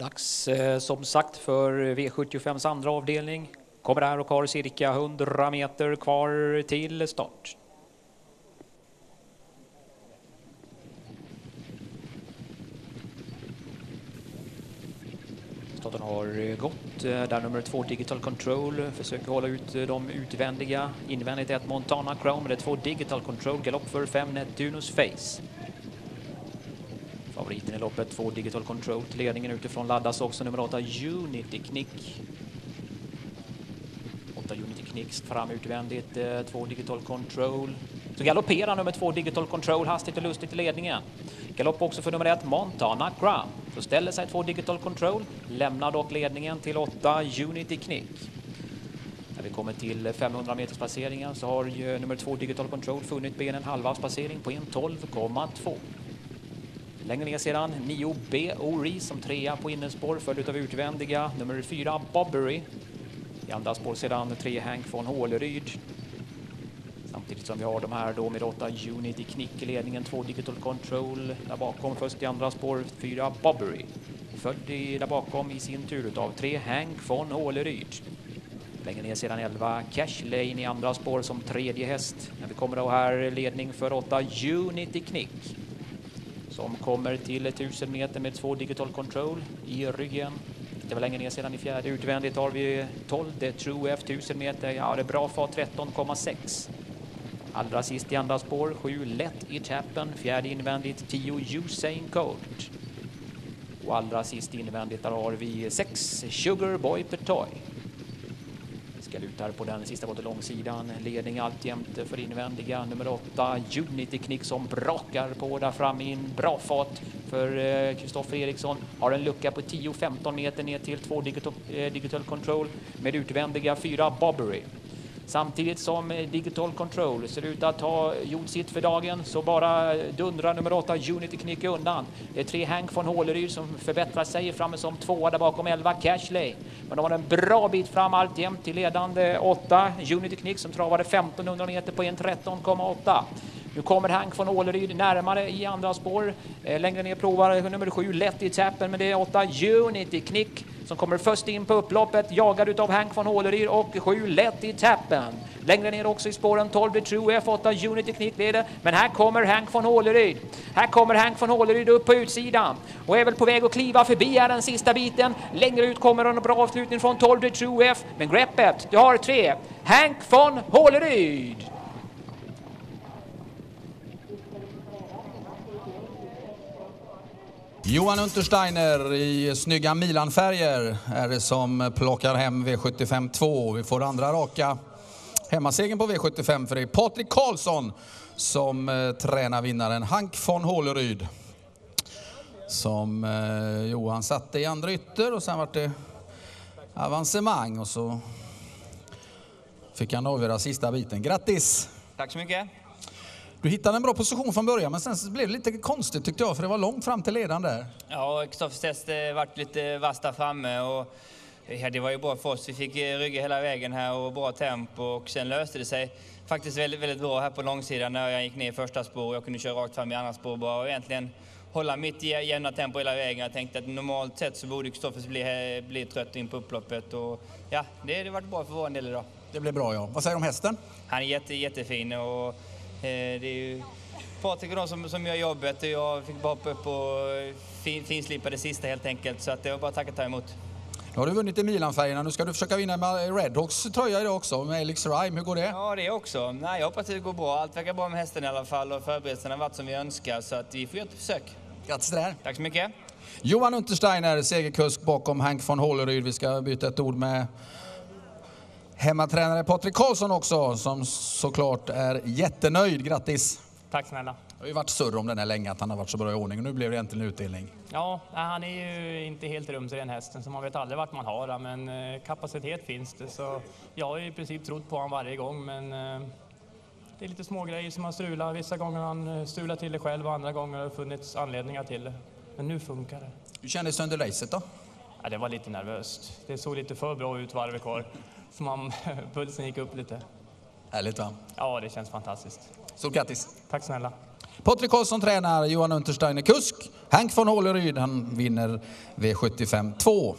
Dags eh, som sagt för V75s andra avdelning. Kommer här och har cirka 100 meter kvar till start. Starten har eh, gått eh, där nummer två Digital Control försöker hålla ut de utvändiga. Invändigt ett Montana Crown, det är två Digital Control, galopp för fem Neptunus Face. Favoriten i loppet, två Digital Control till ledningen utifrån laddas också nummer 8 Unity Knick. 8 Unity Knick fram utvändigt, eh, två Digital Control. Så galopperar nummer två Digital Control hastigt och lustigt i ledningen. Galopp också för nummer ett Montana Crown. Så ställer sig två Digital Control, lämnar dock ledningen till åtta Unity Knick. När vi kommer till 500 meters passeringen så har ju nummer två Digital Control funnit benen halvvarvspassering på en 12,2. Längre ner sedan 9B Ori som trea på innerspår följd av utvändiga nummer 4 Bobbery. I andra spår sedan 3 Hank von Håleryd. Samtidigt som vi har de här då med 8 Unity Knick i ledningen, 2 Digital Control där bakom. Först i andra spår 4 Bobbery. Följd där bakom i sin tur av 3 Hank von Håleryd. Längre ner sedan 11 Cash Lane i andra spår som tredje häst. När vi kommer då här ledning för 8 Unity Knick som kommer till 1000 meter med två digital control i ryggen. Det var länge ner sedan i fjärde. Utvändigt har vi 12, det är True F 1000 meter. Ja, det är bra fart 13,6. Allra sist i andra spår, 7 Let It Happen. Fjärde invändigt, 10 Usain Colt. Och allra sist invändigt där har vi 6 Sugar Boy Petoy. Ska ut på den sista båten långsidan. Ledning alltjämt för invändiga. Nummer åtta Uniteknik som brakar på där fram i en bra fart för eh, Kristoffer Eriksson. Har en lucka på 10-15 meter ner till två digital, eh, digital Control med utvändiga fyra Bobbery. Samtidigt som eh, Digital Control ser ut att ha gjort sitt för dagen så bara eh, dundrar nummer 8 Unity Knick undan. Det är tre Hank von Håleryd som förbättrar sig framme som tvåa där bakom 11 Cashley. Men de har en bra bit fram alltjämt till ledande 8 Unity Knick som travade 1500 meter på en 13,8. Nu kommer Hank von Åleryd närmare i andra spår. Eh, längre ner provar nummer 7 Lätt i tappen, men det är 8 Unity Knick som kommer först in på upploppet, jagad utav Hank von Håleryr och 7 Lätt i tappen. Längre ner också i spåren 12 The True F8 Unity Knick leder, men här kommer Hank von Håleryd. Här kommer Hank von Håleryd upp på utsidan och är väl på väg att kliva förbi här den sista biten. Längre ut kommer en bra avslutning från 12 The True F, men greppet, det har tre. Hank von Håleryd. Johan Untersteiner i snygga Milanfärger är det som plockar hem V75 2. Vi får andra raka hemmasegern på V75 för det är Patrik Karlsson som eh, tränar vinnaren Hank von Håleryd. Som eh, Johan satte i andra ytter och sen vart det avancemang och så fick han avgöra sista biten. Grattis! Tack så mycket. Du hittade en bra position från början, men sen blev det lite konstigt tyckte jag, för det var långt fram till ledaren där. Ja, Kristoffers test vart lite vass där framme och ja, det var ju bra för oss. Vi fick rygga hela vägen här och bra tempo och sen löste det sig faktiskt väldigt, väldigt bra här på långsidan när jag gick ner i första spår och jag kunde köra rakt fram i andra spår bra och egentligen hålla mitt jämna tempo hela vägen. Jag tänkte att normalt sett så borde Kristoffers bli, bli trött in på upploppet och ja, det har varit bra för vår del idag. Det blev bra ja. Vad säger du om hästen? Han är jätte, jättefin och Eh, det är ju Patrik och de som, som gör jobbet och jag fick bara hoppa upp och fin, finslipa det sista helt enkelt. Så att det var bara att tacka ta emot. Nu har du vunnit i Milan-färgerna. Nu ska du försöka vinna med Redhawks tröja idag också, med Elix Rime. Hur går det? Ja, det också. Nej, jag hoppas att det går bra. Allt verkar bra med hästen i alla fall och förberedelserna har varit som vi önskar. Så att vi får göra ett försök. Grattis till det här. Tack så mycket. Johan Untersteiner, segerkusk bakom Hank von Håleryd. Vi ska byta ett ord med Hemmatränare Patrik Karlsson också, som såklart är jättenöjd. Grattis! Tack snälla. Det har ju varit surr om den här länge, att han har varit så bra i ordning. Och nu blev det äntligen utdelning. Ja, han är ju inte helt rumsren hästen, så man vet aldrig vart man har den. Men eh, kapacitet finns det, så jag har i princip trott på honom varje gång. Men eh, det är lite små grejer som har strulat. Vissa gånger har han eh, strulat till det själv och andra gånger har det funnits anledningar till det. Men nu funkar det. Hur kändes det under racet då? Ja, det var lite nervöst. Det såg lite för bra ut varvet kvar. Så man, pulsen gick upp lite. Härligt va? Ja, det känns fantastiskt. Så grattis! Tack snälla. Patrik Karlsson tränar, Johan Untersteiner kusk. Hank von Håleryd, han vinner V75 2.